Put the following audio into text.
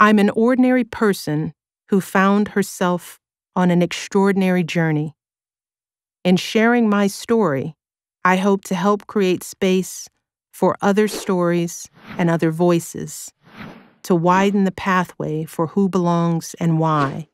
I'm an ordinary person who found herself on an extraordinary journey. In sharing my story, I hope to help create space for other stories and other voices to widen the pathway for who belongs and why